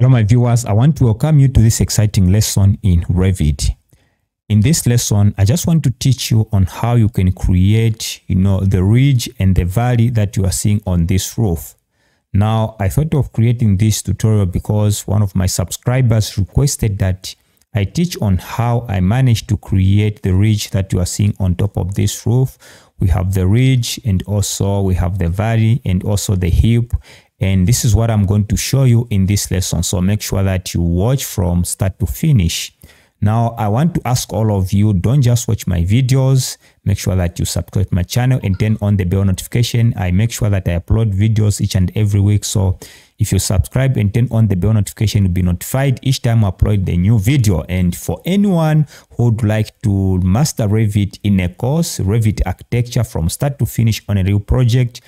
Hello my viewers, I want to welcome you to this exciting lesson in Revit. In this lesson, I just want to teach you on how you can create, you know, the ridge and the valley that you are seeing on this roof. Now, I thought of creating this tutorial because one of my subscribers requested that I teach on how I managed to create the ridge that you are seeing on top of this roof. We have the ridge and also we have the valley and also the hip and this is what I'm going to show you in this lesson. So make sure that you watch from start to finish. Now, I want to ask all of you, don't just watch my videos. Make sure that you subscribe to my channel and turn on the bell notification. I make sure that I upload videos each and every week. So if you subscribe and turn on the bell notification, you'll be notified each time I upload the new video. And for anyone who would like to master Revit in a course, Revit architecture from start to finish on a real project,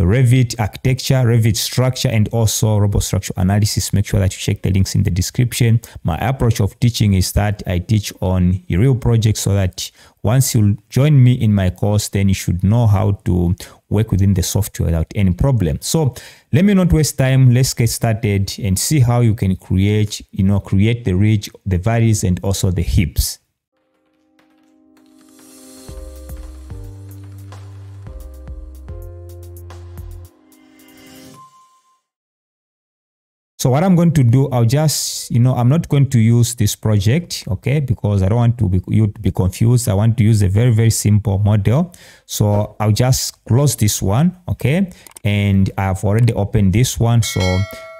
Revit architecture, Revit structure, and also robot structure analysis. Make sure that you check the links in the description. My approach of teaching is that I teach on real projects so that once you join me in my course, then you should know how to work within the software without any problem. So let me not waste time. Let's get started and see how you can create, you know, create the ridge, the valleys, and also the hips. So what I'm going to do, I'll just, you know, I'm not going to use this project, okay, because I don't want to be, you to be confused. I want to use a very, very simple model. So I'll just close this one, okay, and I've already opened this one. So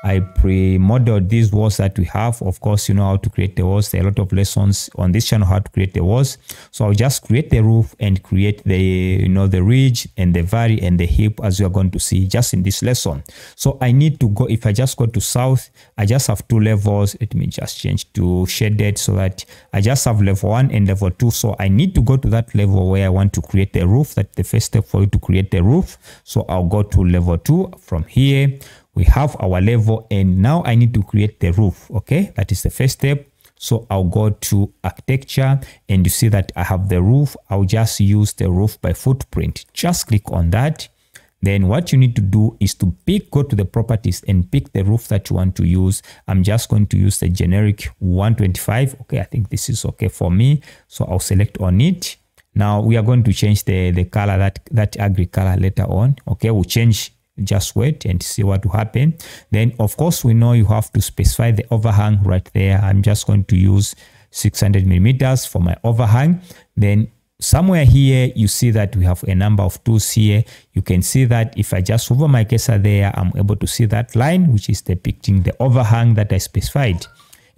I pre-modeled these walls that we have. Of course, you know how to create the walls. There are a lot of lessons on this channel how to create the walls. So I'll just create the roof and create the, you know, the ridge and the valley and the hip as you are going to see just in this lesson. So I need to go, if I just go to south, I just have two levels. Let me just change to shaded so that I just have level one and level two. So I need to go to that level where I want to create the roof. That's the first step for you to create the roof. So I'll go to level two from here we have our level and now I need to create the roof. Okay, that is the first step. So I'll go to architecture and you see that I have the roof. I'll just use the roof by footprint. Just click on that. Then what you need to do is to pick, go to the properties and pick the roof that you want to use. I'm just going to use the generic 125. Okay, I think this is okay for me. So I'll select on it. Now we are going to change the, the color, that, that agri color later on. Okay, we'll change just wait and see what will happen. Then of course we know you have to specify the overhang right there. I'm just going to use 600 millimeters for my overhang. Then somewhere here you see that we have a number of tools here. You can see that if i just hover my cursor there i'm able to see that line which is depicting the overhang that i specified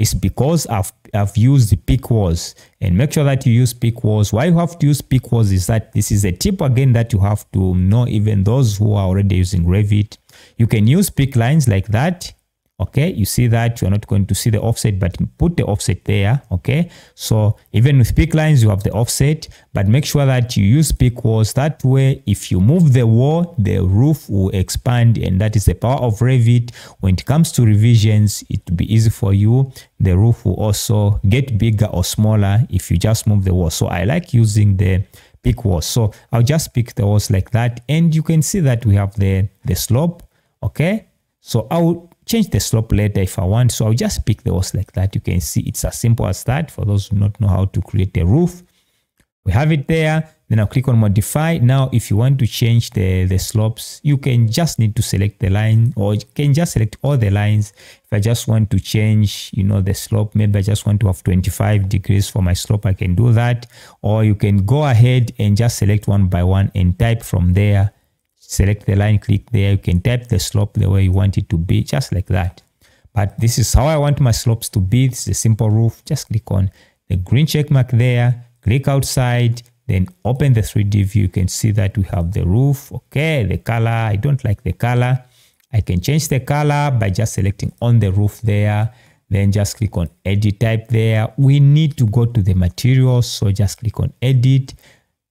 it's because I've, I've used the pick walls and make sure that you use pick walls. Why you have to use pick walls is that this is a tip again that you have to know even those who are already using Revit. You can use pick lines like that okay you see that you're not going to see the offset but put the offset there okay? So even with pick lines you have the offset but make sure that you use pick walls. That way if you move the wall the roof will expand and that is the power of revit. When it comes to revisions it will be easy for you. The roof will also get bigger or smaller if you just move the wall. So i like using the pick walls. So i'll just pick the walls like that and you can see that we have the the slope okay? So i'll change the slope later if I want. So I'll just pick the walls like that. You can see it's as simple as that for those who not know how to create a roof. We have it there. Then I'll click on modify. Now, if you want to change the, the slopes, you can just need to select the line or you can just select all the lines. If I just want to change, you know, the slope, maybe I just want to have 25 degrees for my slope, I can do that. Or you can go ahead and just select one by one and type from there select the line, click there. You can type the slope the way you want it to be, just like that. But this is how I want my slopes to be. This is a simple roof. Just click on the green check mark there, click outside, then open the 3D view. You can see that we have the roof. Okay, the color, I don't like the color. I can change the color by just selecting on the roof there. Then just click on edit type there. We need to go to the materials. So just click on edit.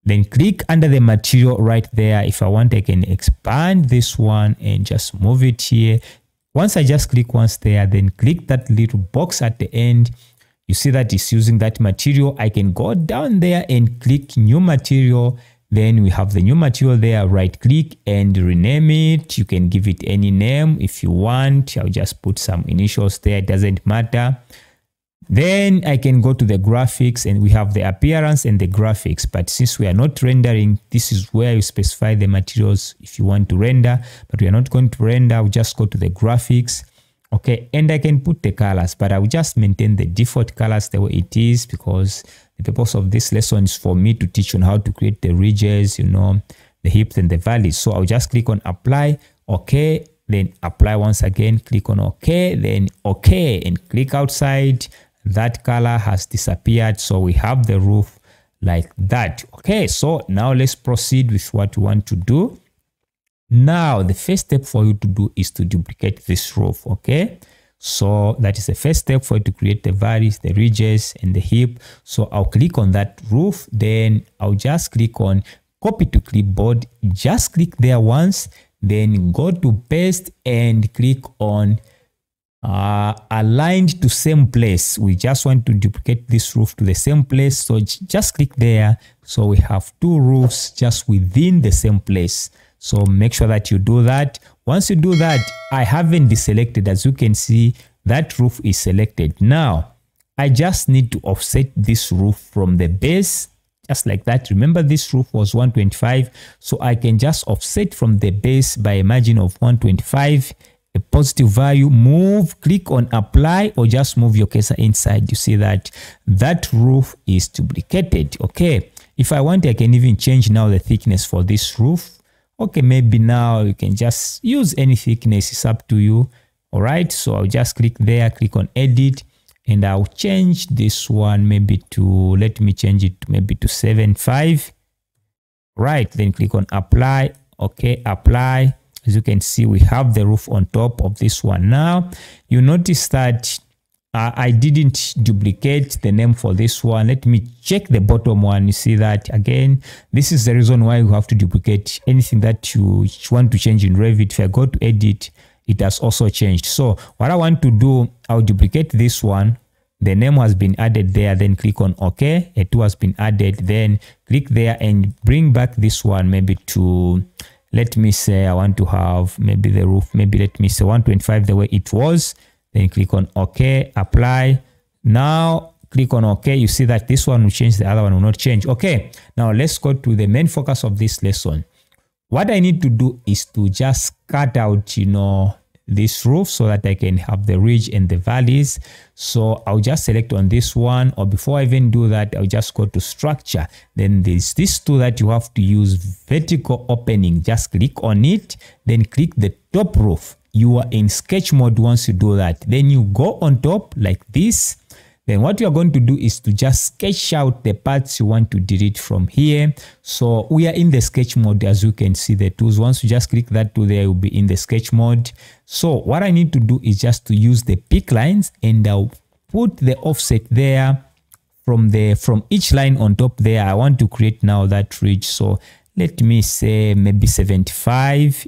Then click under the material right there. If I want, I can expand this one and just move it here. Once I just click once there, then click that little box at the end. You see that it's using that material. I can go down there and click new material. then we have the new material there right click and rename it you can give it any name if you want i'll just put some initials there it doesn't matter then I can go to the graphics and we have the appearance and the graphics. But since we are not rendering, this is where you specify the materials if you want to render. But we are not going to render. I'll just go to the graphics. Okay, and I can put the colors, but I will just maintain the default colors the way it is because the purpose of this lesson is for me to teach on how to create the ridges, you know, the hips and the valleys. So I'll just click on apply. Okay, then apply once again, click on OK, then OK, and click outside that color has disappeared so we have the roof like that. Okay so now let's proceed with what we want to do. Now the first step for you to do is to duplicate this roof okay? So that is the first step for you to create the valleys the ridges and the hip so i'll click on that roof then i'll just click on copy to clipboard. Just click there once then go to paste and click on uh, aligned to same place. We just want to duplicate this roof to the same place. So just click there. So we have two roofs just within the same place. So make sure that you do that. Once you do that, I haven't deselected. As you can see, that roof is selected. Now, I just need to offset this roof from the base just like that. Remember this roof was 125. So I can just offset from the base by a margin of 125 a positive value move click on apply or just move your cursor inside. You see that? That roof is duplicated okay? If i want i can even change now the thickness for this roof. Okay maybe now you can just use any thickness it's up to you. All right so i'll just click there click on edit and i'll change this one maybe to let me change it maybe to 7.5 right then click on apply. Okay apply as you can see we have the roof on top of this one now you notice that uh, I didn't duplicate the name for this one. Let me check the bottom one. You see that again, this is the reason why you have to duplicate anything that you want to change in Revit. If I go to edit, it has also changed. So what I want to do, I'll duplicate this one. The name has been added there. Then click on OK. A two has been added. Then click there and bring back this one maybe to let me say I want to have maybe the roof, maybe let me say 125 the way it was. Then click on OK, apply. Now click on OK. You see that this one will change, the other one will not change. Okay, now let's go to the main focus of this lesson. What I need to do is to just cut out, you know, this roof so that I can have the ridge and the valleys. So I'll just select on this one or before I even do that, I'll just go to structure. Then there's this tool that you have to use vertical opening. Just click on it, then click the top roof. You are in sketch mode once you do that. Then you go on top like this then what you're going to do is to just sketch out the parts you want to delete from here. So we are in the sketch mode as you can see the tools. Once you just click that tool there, you'll be in the sketch mode. So what I need to do is just to use the pick lines and I'll put the offset there from the from each line on top there. I want to create now that ridge. So let me say maybe 75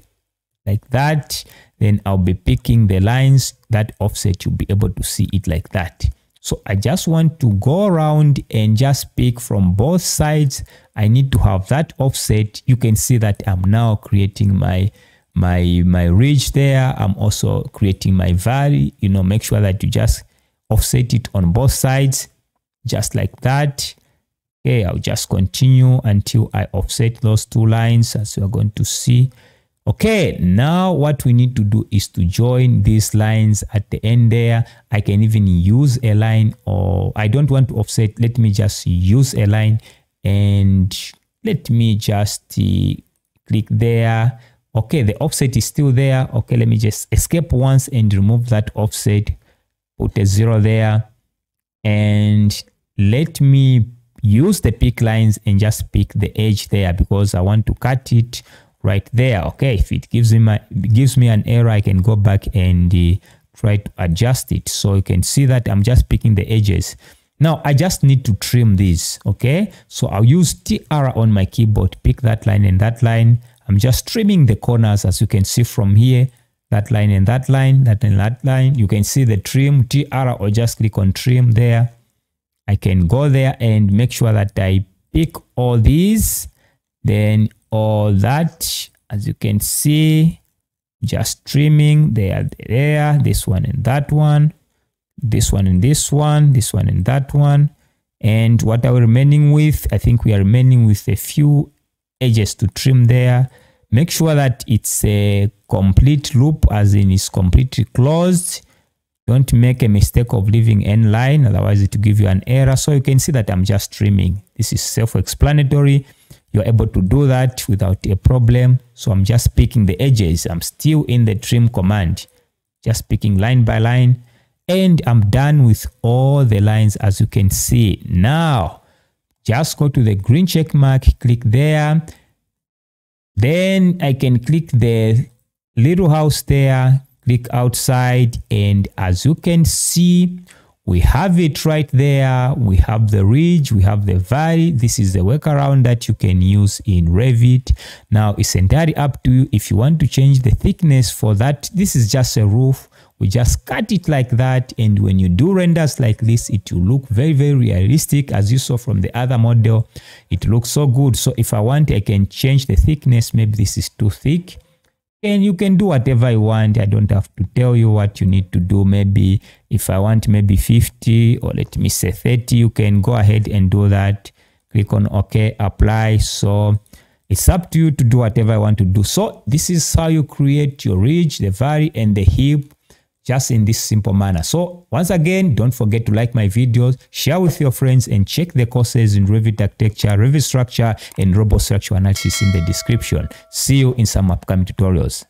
like that. Then I'll be picking the lines that offset. You'll be able to see it like that. So I just want to go around and just pick from both sides. I need to have that offset. You can see that I'm now creating my my my ridge there. I'm also creating my valley. You know, make sure that you just offset it on both sides, just like that. Okay, I'll just continue until I offset those two lines as you're going to see. Okay, now what we need to do is to join these lines at the end there. I can even use a line or I don't want to offset. Let me just use a line and let me just uh, click there. Okay, the offset is still there. Okay, let me just escape once and remove that offset. Put a zero there and let me use the pick lines and just pick the edge there because I want to cut it right there okay? If it gives me my gives me an error i can go back and uh, try to adjust it. So you can see that i'm just picking the edges. Now i just need to trim this okay? So i'll use tr on my keyboard pick that line and that line. I'm just trimming the corners as you can see from here. That line and that line that and that line. You can see the trim tr or just click on trim there. I can go there and make sure that i pick all these. Then all that. As you can see just trimming there there. This one and that one. This one and this one. This one and that one. And what are we remaining with? I think we are remaining with a few edges to trim there. Make sure that it's a complete loop as in it's completely closed. Don't make a mistake of leaving n line otherwise it will give you an error. So you can see that i'm just trimming. This is self-explanatory you're able to do that without a problem. So I'm just picking the edges. I'm still in the trim command, just picking line by line. And I'm done with all the lines as you can see. Now, just go to the green check mark, click there. Then I can click the little house there, click outside. And as you can see, we have it right there. We have the ridge, we have the valley. This is the workaround that you can use in Revit. Now it's entirely up to you if you want to change the thickness for that. This is just a roof. We just cut it like that and when you do renders like this, it will look very, very realistic as you saw from the other model. It looks so good. So if I want, I can change the thickness. Maybe this is too thick and you can do whatever you want. I don't have to tell you what you need to do. Maybe if i want maybe 50 or let me say 30 you can go ahead and do that. Click on ok apply. So it's up to you to do whatever you want to do. So this is how you create your ridge the valley and the hip just in this simple manner. So once again, don't forget to like my videos, share with your friends and check the courses in Revit architecture, Revit structure and Robo structure analysis in the description. See you in some upcoming tutorials.